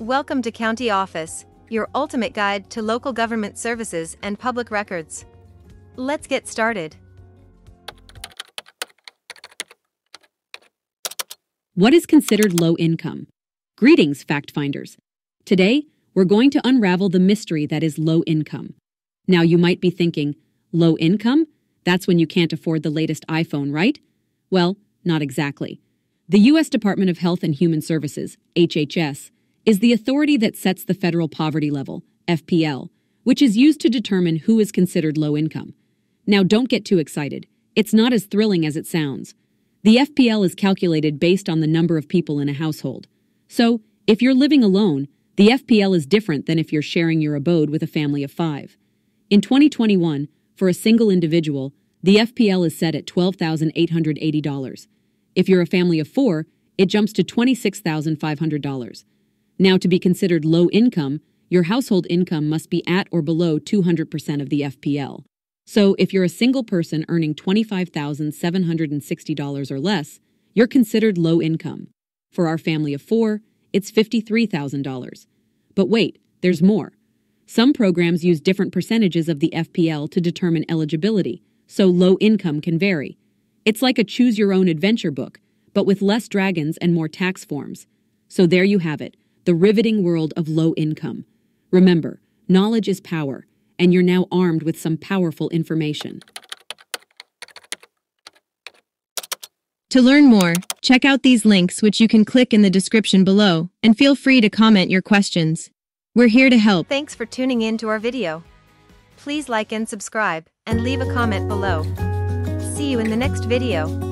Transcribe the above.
Welcome to County Office, your ultimate guide to local government services and public records. Let's get started. What is considered low income? Greetings, fact finders. Today, we're going to unravel the mystery that is low income. Now, you might be thinking, low income? That's when you can't afford the latest iPhone, right? Well, not exactly. The U.S. Department of Health and Human Services, HHS, is the authority that sets the federal poverty level, FPL, which is used to determine who is considered low income. Now, don't get too excited. It's not as thrilling as it sounds. The FPL is calculated based on the number of people in a household. So, if you're living alone, the FPL is different than if you're sharing your abode with a family of five. In 2021, for a single individual, the FPL is set at $12,880. If you're a family of four, it jumps to $26,500. Now, to be considered low income, your household income must be at or below 200% of the FPL. So, if you're a single person earning $25,760 or less, you're considered low income. For our family of four, it's $53,000. But wait, there's more. Some programs use different percentages of the FPL to determine eligibility, so low income can vary. It's like a choose your own adventure book, but with less dragons and more tax forms. So there you have it, the riveting world of low income. Remember, knowledge is power, and you're now armed with some powerful information. To learn more, check out these links which you can click in the description below, and feel free to comment your questions. We're here to help. Thanks for tuning in to our video. Please like and subscribe, and leave a comment below. See you in the next video.